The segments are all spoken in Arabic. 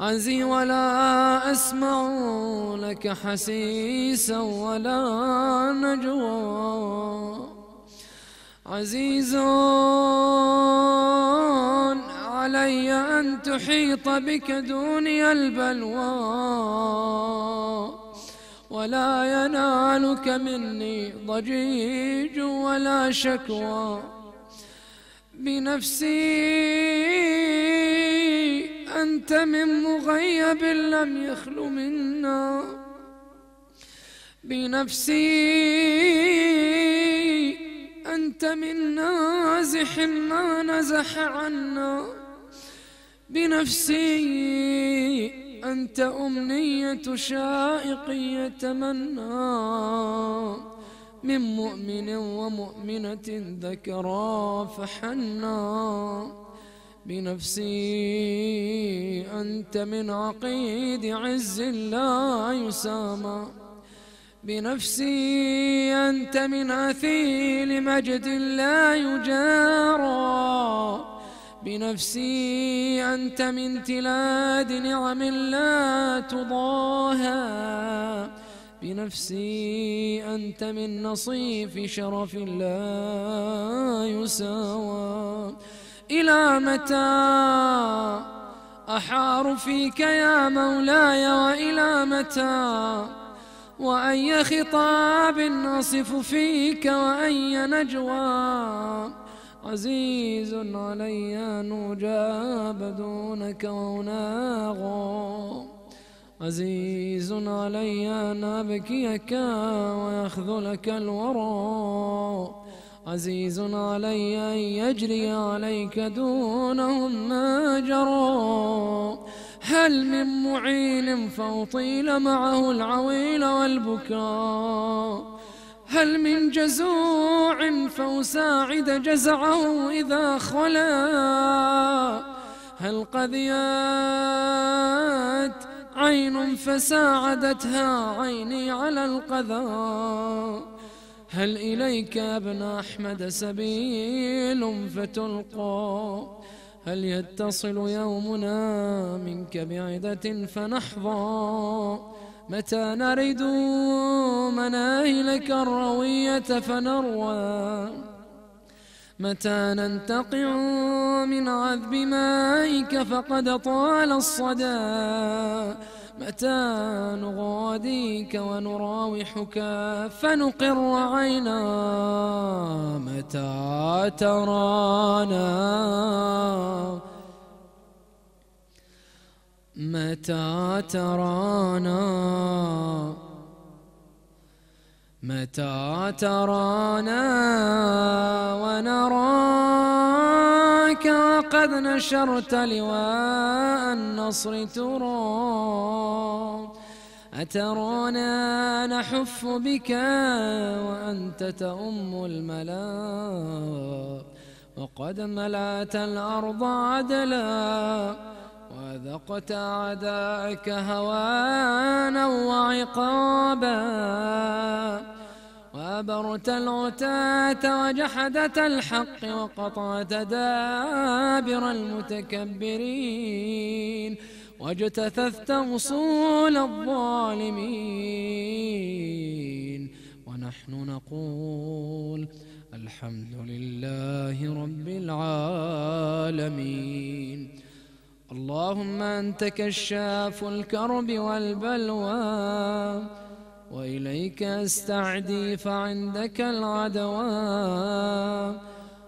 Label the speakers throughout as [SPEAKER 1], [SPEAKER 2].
[SPEAKER 1] عزي ولا أسمع لك حسيسا ولا نجوى. عزيز علي أن تحيط بك دوني البلوى. ولا ينالك مني ضجيج ولا شكوى. بنفسي أنت من مغيب لم يخل منا. بنفسي أنت من نازح ما نزح عنا. بنفسي أنت أمنية شائق يتمنى. من مؤمن ومؤمنة ذكرى فحنا بنفسي أنت من عقيد عز لا يسامى. بنفسي أنت من أثيل مجد لا يجارى. بنفسي أنت من تلاد نعم لا تضاهى. بنفسي أنت من نصيف شرف لا يساوى. إلى متى؟ أحار فيك يا مولاي وإلى متى؟ وأي خطاب أصف فيك وأي نجوى؟ عزيز علي أن أجاب دونك وأناغو عزيز علي أن أبكيك ويخذلك الورى. عزيز علي أن يجري عليك دونهم ما جرى هل من معين فأطيل معه العويل والبكاء. هل من جزوع فأساعد جزعه إذا خلا. هل قذيات عين فساعدتها عيني على القذى هل إليك أبن أحمد سبيل فتلقى؟ هل يتصل يومنا منك بعدة فنحظى؟ متى نرد مناهلك الروية فنروى؟ متى ننتقع من عذب مائك فقد طال الصدى؟ متى نغاديك ونراوحك فنقر عينا متى ترانا متى ترانا متى ترانا ونراك وقد نشرت لواء النصر ترى أترانا نحف بك وأنت تؤم الملا وقد ملأت الأرض عدلا وذقت أعداءك هوانا وعقابا. وأبرت العتاة وجحدة الحق وقطعت دابر المتكبرين واجتثثت وصول الظالمين ونحن نقول الحمد لله رب العالمين اللهم أنت كشاف الكرب والبلوى وإليك أستعدي فعندك العدوى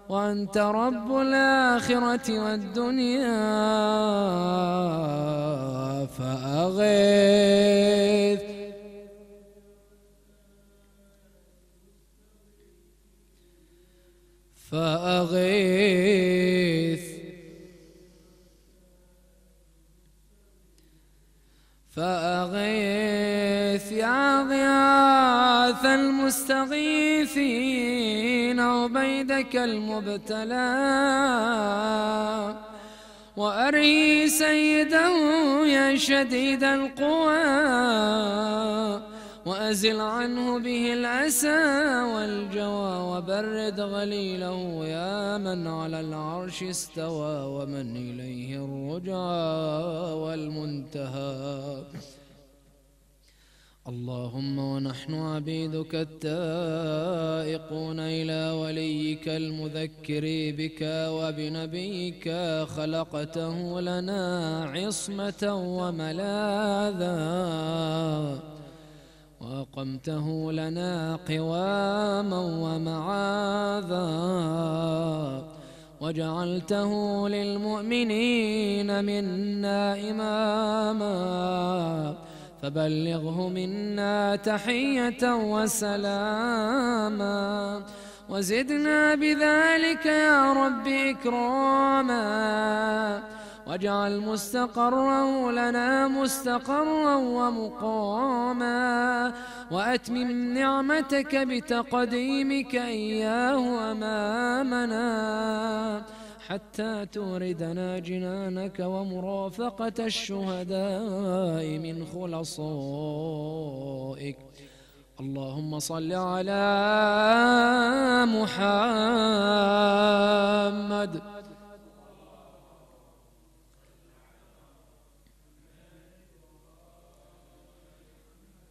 [SPEAKER 1] وأنت رب الآخرة والدنيا فأغيث. فأغيث. فأغيث يا غياث المستغيثين عبيدك المبتلى وأري سيده يا شديد القوى وأزل عنه به العسى والجوى وبرد غليله يا من على العرش استوى ومن إليه الرجعى والمنتهى. اللهم ونحن عبيدك التائقون إلى وليك المذكر بك وبنبيك خلقته لنا عصمة وملاذا. وأقمته لنا قواما ومعاذا وجعلته للمؤمنين منا إماما فبلغه منا تحية وسلاما. وزدنا بذلك يا رب إكراما. واجعل مستقرا لنا مستقرا ومقاما وأتمم نعمتك بتقديمك إياه أمامنا حتى توردنا جنانك ومرافقة الشهداء من خلصائك. اللهم صل على محمد.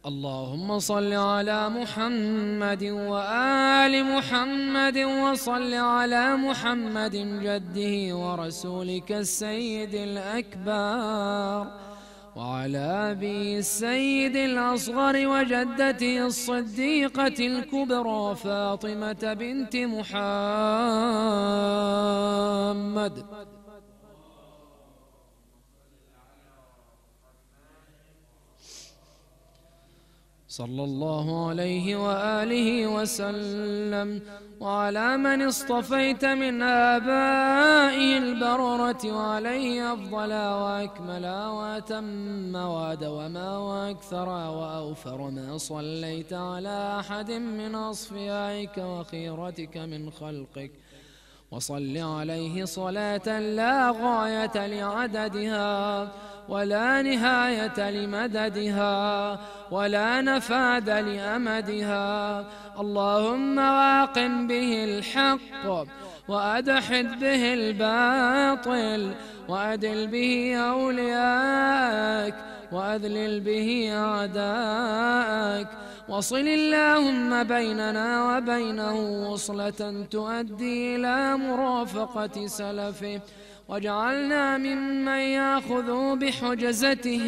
[SPEAKER 1] اللهم صل على محمد وآل محمد وصل على محمد جده ورسولك السيد الأكبر وعلى أبي السيد الأصغر وجدته الصديقة الكبرى فاطمة بنت محمد صلى الله عليه وآله وسلم وعلى من اصطفيت من آبائه البررة وعليه أفضل وأكمل وأتم وأدوما وأكثر وأوفر ما صليت على أحد من أصفيائك وخيرتك من خلقك وصل عليه صلاة لا غاية لعددها ولا نهاية لمددها ولا نفاد لأمدها. اللهم واقم به الحق وأدحد به الباطل وأدل به أولياءك وأذلل به أعداءك وصل اللهم بيننا وبينه وصلة تؤدي إلى مرافقة سلفه. واجعلنا ممن يأخذ بحجزتهم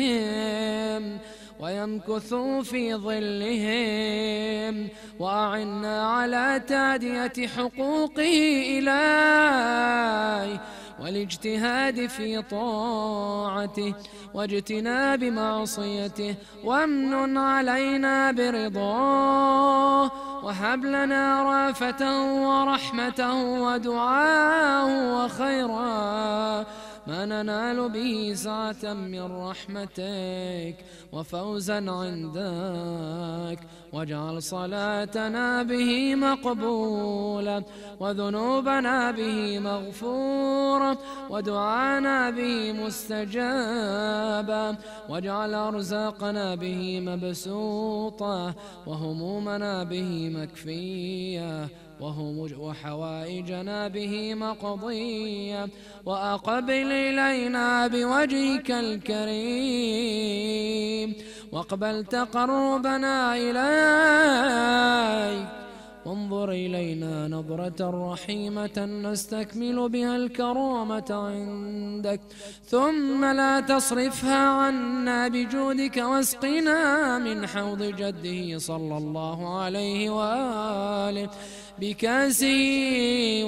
[SPEAKER 1] ويمكثوا في ظلهم. وأعنا على تادية حقوقه إليه والاجتهاد في طاعته واجتناب معصيته وامن علينا برضاه. وهب لنا رافة ورحمة ودعاه وخيرا. ما ننال به سعة من رحمتك وفوزا عندك. واجعل صلاتنا به مقبولة وذنوبنا به مغفورة ودعانا به مستجابة. واجعل أرزاقنا به مبسوطة وهمومنا به مكفية. وحوائجنا به مقضية. وأقبل إلينا بوجهك الكريم. واقبل تقربنا إليك. وانظر إلينا نظرة رحيمة نستكمل بها الكرامة عندك. ثم لا تصرفها عنا بجودك واسقنا من حوض جده صلى الله عليه وآله. بكاسه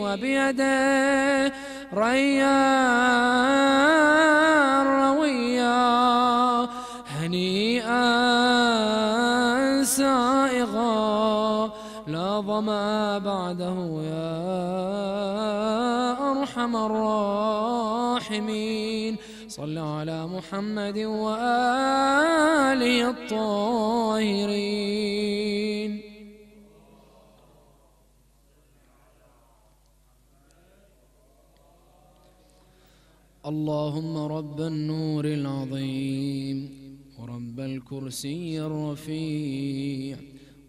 [SPEAKER 1] وبيده ريان رويا. هنيئا سائغا لا ظما بعده يا أرحم الراحمين. صل على محمد وآله الطاهرين. اللهم رب النور العظيم ورب الكرسي الرفيع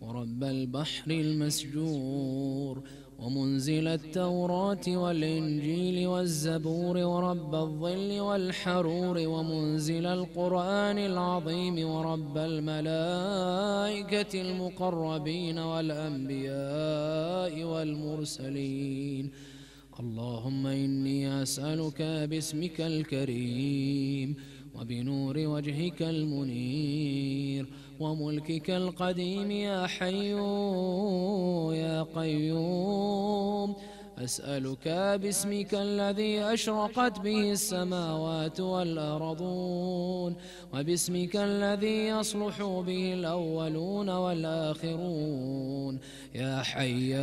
[SPEAKER 1] ورب البحر المسجور ومنزل التوراة والإنجيل والزبور ورب الظل والحرور ومنزل القرآن العظيم ورب الملائكة المقربين والأنبياء والمرسلين. اللهم إني أسألك باسمك الكريم وبنور وجهك المنير وملكك القديم يا حي يا قيوم أسألك باسمك الذي أشرقت به السماوات والأرضون وباسمك الذي يصلح به الأولون والآخرون. يا حيان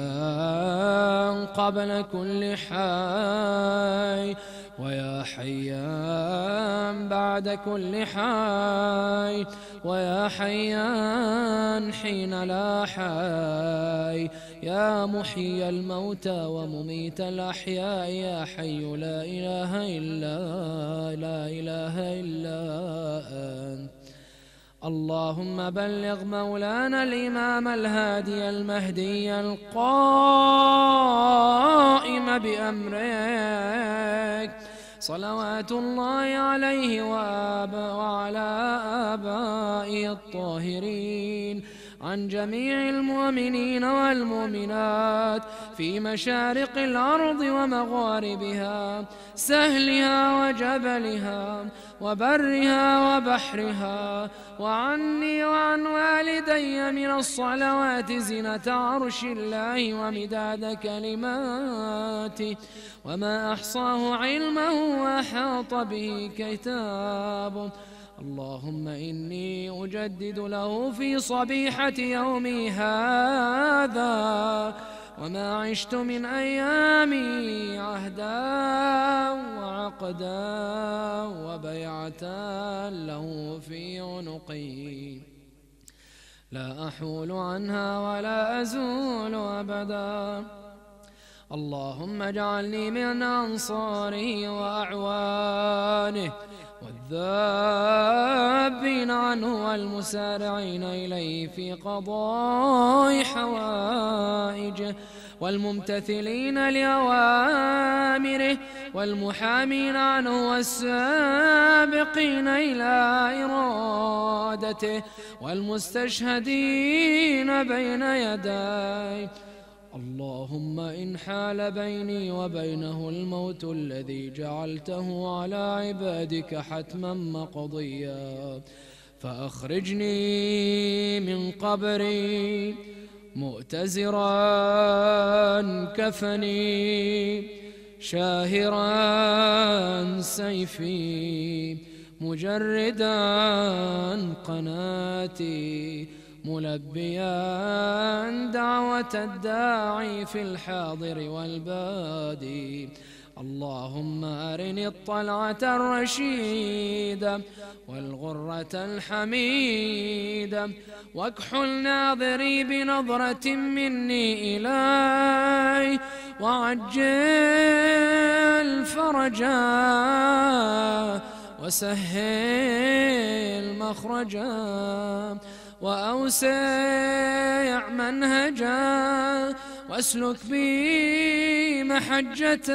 [SPEAKER 1] قبل كل حي ويا حيان بعد كل حي ويا حيان حين لا حي. يا محيي الموتى ومميت الأحياء يا حي لا إله إلا لا إله إلا أنت. اللهم بلغ مولانا الإمام الهادي المهدي القائم بأمرك. صلوات الله عليه وعلى آبائه الطاهرين عن جميع المؤمنين والمؤمنات في مشارق الأرض ومغاربها سهلها وجبلها وبرها وبحرها وعني وعن والدي من الصلوات زنة عرش الله ومداد كلماته وما أحصاه علمه وأحاط به كتابه اللهم إني أجدد له في صبيحة يومي هذا وما عشت من أيامي عهدا وعقدا وبيعة له في عنقي. لا أحول عنها ولا أزول أبدا. اللهم اجعلني من أنصاره وأعوانه والذابين عنه والمسارعين إليه في قضاء حوائجه والممتثلين لأوامره والمحامين عنه والسابقين إلى إرادته والمستشهدين بين يديه اللهم إن حال بيني وبينه الموت الذي جعلته على عبادك حتما مقضيا. فأخرجني من قبري مؤتزرا كفني شاهرا سيفي مجردا قناتي. ملبيا دعوة الداعي في الحاضر والبادي. اللهم أرني الطلعة الرشيدة والغرة الحميدة واكحل ناظري بنظرة مني إلي. وعجل فرجا وسهل مخرجا. وأوسع منهجا واسلك بي محجة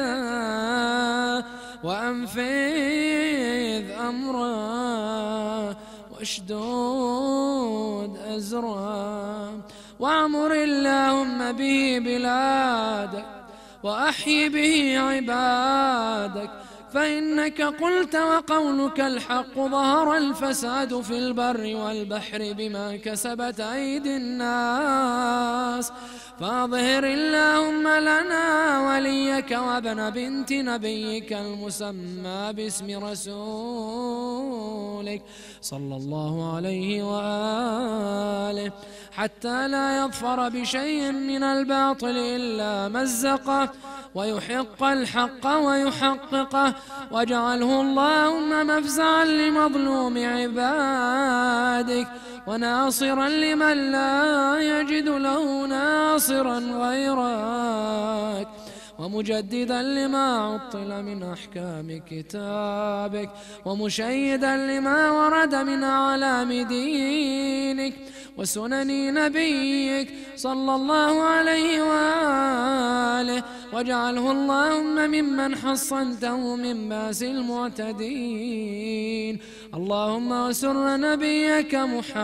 [SPEAKER 1] وأنفذ أمرا واشدود أزرا وأمر اللهم به بلادك وأحيي به عبادك فإنك قلت وقولك الحق ظهر الفساد في البر والبحر بما كسبت أيدي الناس. فاظهر اللهم لنا وليك وابن بنت نبيك المسمى باسم رسولك صلى الله عليه وآله. حتى لا يظفر بشيء من الباطل إلا مزقه ويحق الحق ويحققه. واجعله اللهم مفزعا لمظلوم عبادك. وناصرا لمن لا يجد له ناصرا غيرك ومجددا لما عطل من أحكام كتابك ومشيدا لما ورد من أعلام دينك. وسنن نبيك صلى الله عليه وآله. واجعله اللهم ممن حصنته من باس المعتدين. اللهم وسر نبيك محمد.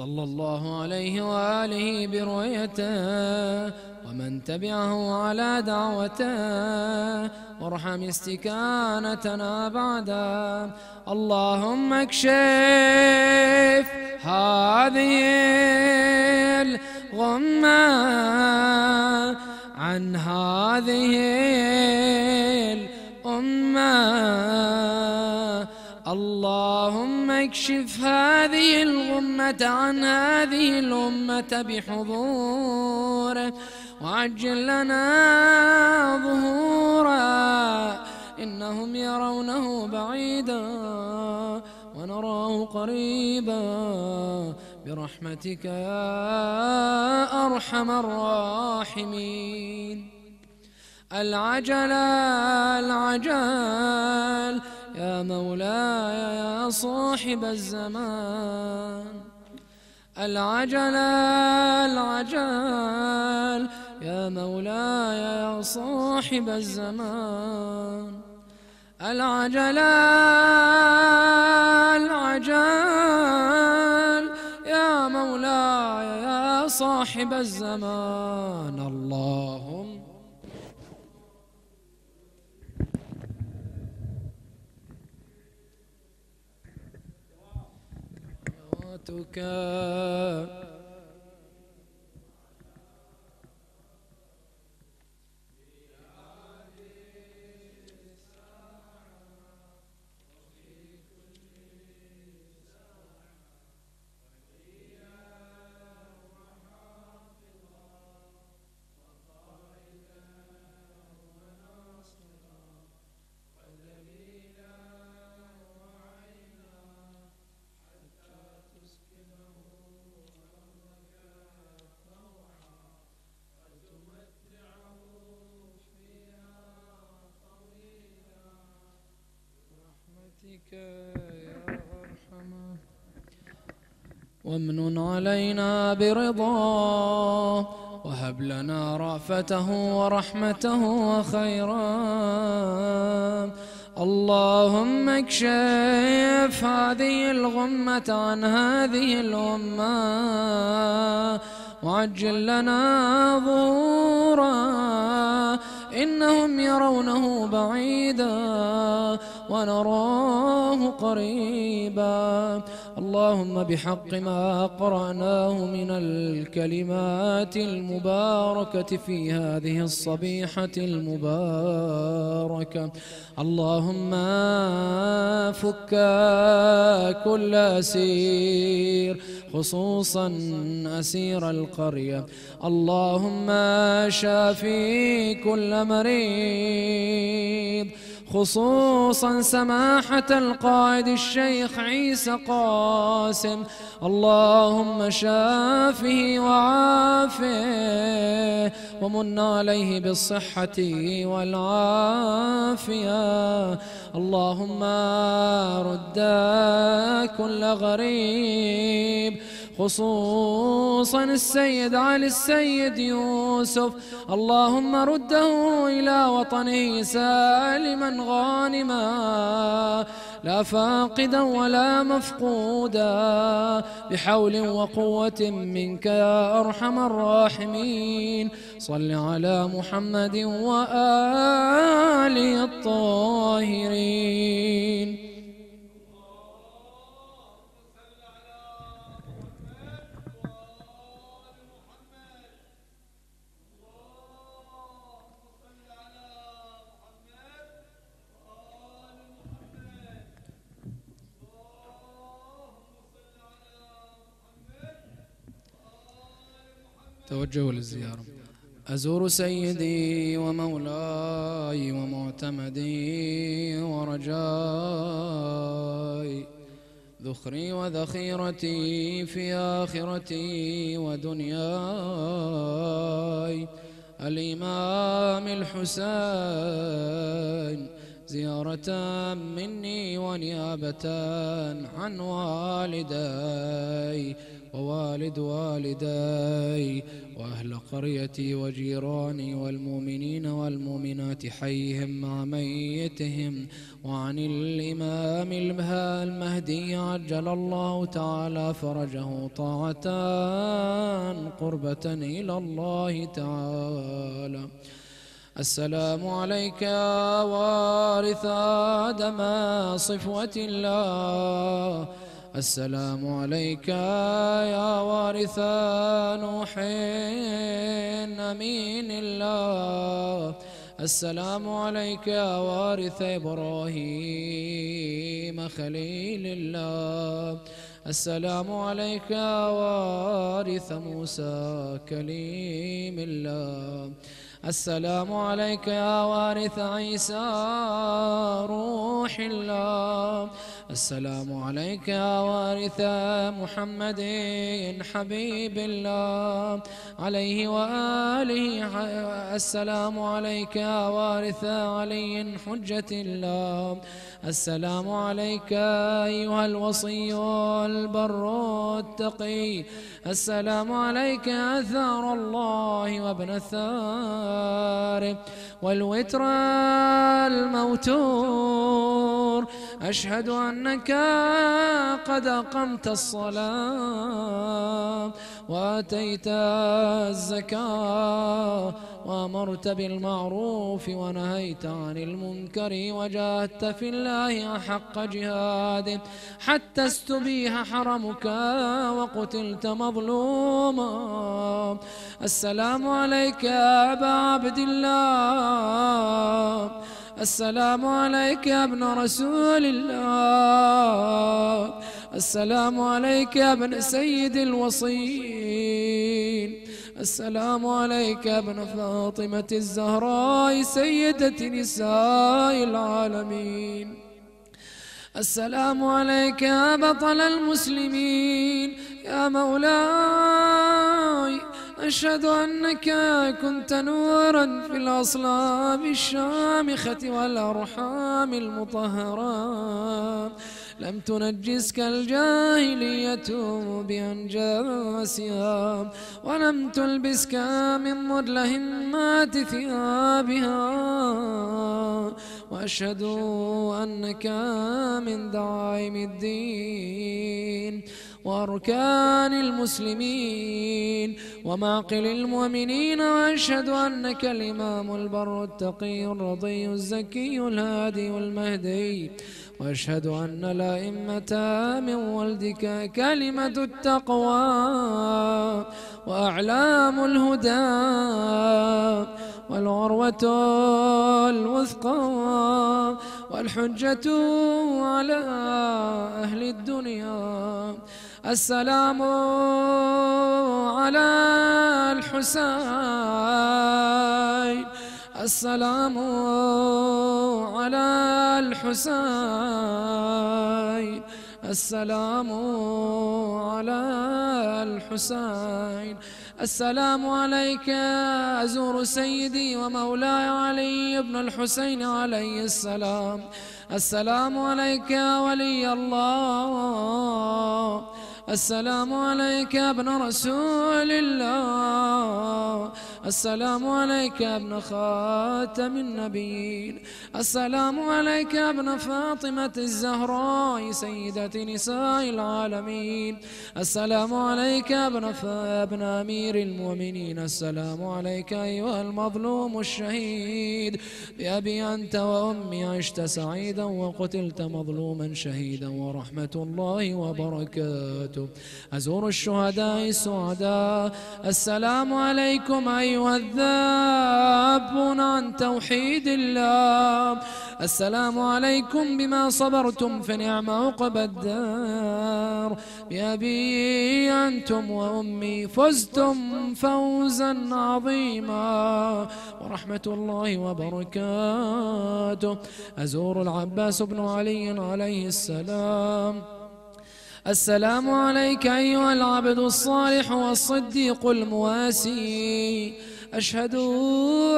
[SPEAKER 1] صلى الله عليه وآله برؤيته. ومن تبعه على دعوته وارحم استكانتنا بعده اللهم اكشف هذه الغمة عن هذه الأمة. اللهم اكشف هذه الغمة عن هذه الأمة بحضوره وعجل لنا ظهورا. إنهم يرونه بعيدا ونراه قريبا. برحمتك يا أرحم الراحمين. العجل العجل يا مولاي يا صاحب الزمان. العجل العجل يا مولاي يا صاحب الزمان. العجل العجل يا مولاي يا صاحب الزمان. اللهم صلاتك وامن علينا برضاه وهب لنا رأفته ورحمته وخيرا. اللهم اكشف هذه الغمة عن هذه الأمة وعجل لنا ظهورا. إنهم يرونه بعيدا ونراه قريبا. اللهم بحق ما قرأناه من الكلمات المباركة في هذه الصبيحة المباركة. اللهم فك كل أسير خصوصا أسير القرية. اللهم شافي كل مريض خصوصا سماحة القائد الشيخ عيسى قاسم. اللهم شافه وعافه ومن عليه بالصحة والعافية. اللهم رد كل غريب. خصوصا السيد علي السيد يوسف. اللهم رده إلى وطنه سالما غانما. لا فاقدا ولا مفقودا. بحول وقوة منك يا أرحم الراحمين. صل على محمد وآله الطاهرين. توجهوا للزيارة. أزور سيدي ومولاي ومعتمدي ورجائي. ذخري وذخيرتي في آخرتي ودنياي. الإمام الحسين زيارة مني ونيابة عن والدي. ووالد والدي وأهل قريتي وجيراني والمؤمنين والمؤمنات حيهم مع ميتهم وعن الإمام المهدي عجل الله تعالى فرجه طاعة قربة إلى الله تعالى. السلام عليك يا وارث آدم صفوة الله. السلام عليك يا وارث نوح أمين الله. السلام عليك يا وارث إبراهيم خليل الله. السلام عليك يا وارث موسى كليم الله. السلام عليك يا وارث عيسى روح الله. السلام عليك يا وارث محمد حبيب الله. عليه وآله السلام عليك يا وارث علي حجة الله. السلام عليك أيها الوصي البر التقي السلام عليك يا ثار الله وابن الثار. والوتر الموتور. أشهد أنك قد أقمت الصلاة وآتيت الزكاة. وأمرت بالمعروف ونهيت عن المنكر وجاهدت في الله حق جهاد. حتى استبيح حرمك وقتلت مظلوما. السلام عليك يا أبا عبد الله. السلام عليك يا ابن رسول الله. السلام عليك يا ابن سيد الوصيين السلام عليك ابن فاطمة الزهراء سيدة نساء العالمين. السلام عليك يا بطل المسلمين. يا مولاي أشهد أنك كنت نورا في الأصلاب الشامخة والأرحام المطهرة. لم تنجسك الجاهلية بأنجاسها ولم تلبسك من مدلهمات ثيابها. وأشهد أنك من دعائم الدين وأركان المسلمين ومعقل المؤمنين. وأشهد أنك الإمام البر التقي الرضي الزكي الهادي المهدي. وأشهد أن الأئمة من ولدك كلمة التقوى وأعلام الهدى والعروة الوثقى والحجة على أهل الدنيا. السلام على الحسين. السلام على الحسين. السلام على الحسين. السلام عليك أزور سيدي ومولاي علي بن الحسين عليه السلام. السلام عليك ولي الله. السلام عليك ابن رسول الله. السلام عليك يا ابن خاتم النبيين. السلام عليك يا ابن فاطمة الزهراء سيدة نساء العالمين. السلام عليك يا ابن ابن أمير المؤمنين. السلام عليك أيها المظلوم الشهيد. بأبي أنت وأمي عشت سعيدا وقتلت مظلوما شهيدا ورحمة الله وبركاته. أزور الشهداء السعداء السلام عليكم أيها الذابون عن توحيد الله. السلام عليكم بما صبرتم فنعم عقب الدار. بأبي أنتم وأمي فزتم فوزا عظيما. ورحمة الله وبركاته. أزور العباس بن علي عليه السلام. السلام عليك أيها العبد الصالح والصديق المواسي. أشهد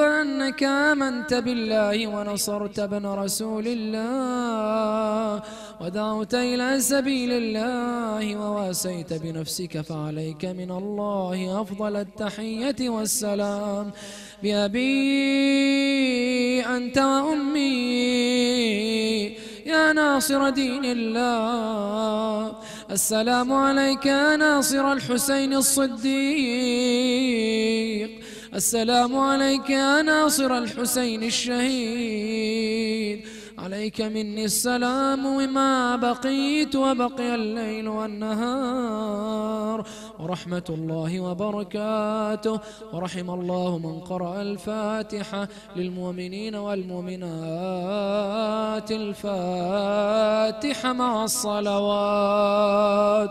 [SPEAKER 1] أنك آمنت بالله ونصرت ابن رسول الله ودعوت إلى سبيل الله وواسيت بنفسك فعليك من الله أفضل التحية والسلام. بأبي أنت وأمي يا ناصر دين الله. السلام عليك يا ناصر الحسين الصديق. السلام عليك يا ناصر الحسين الشهيد. عليك مني السلام وما بقيت وبقي الليل والنهار. ورحمة الله وبركاته. ورحم الله من قرأ الفاتحة للمؤمنين والمؤمنات. الفاتحة مع الصلوات.